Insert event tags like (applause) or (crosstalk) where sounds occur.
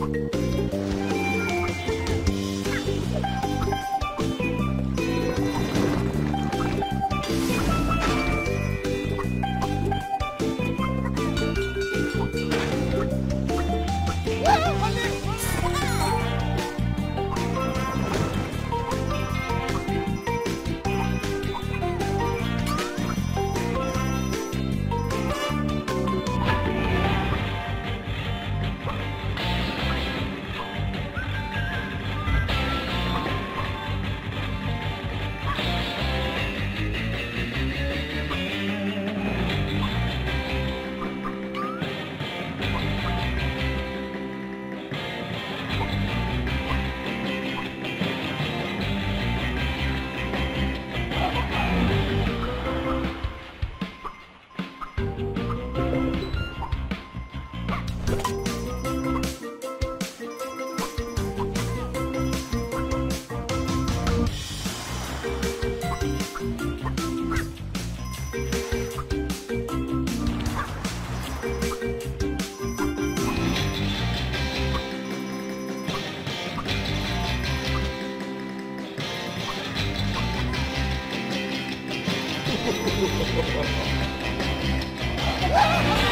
はい。Ah! (laughs)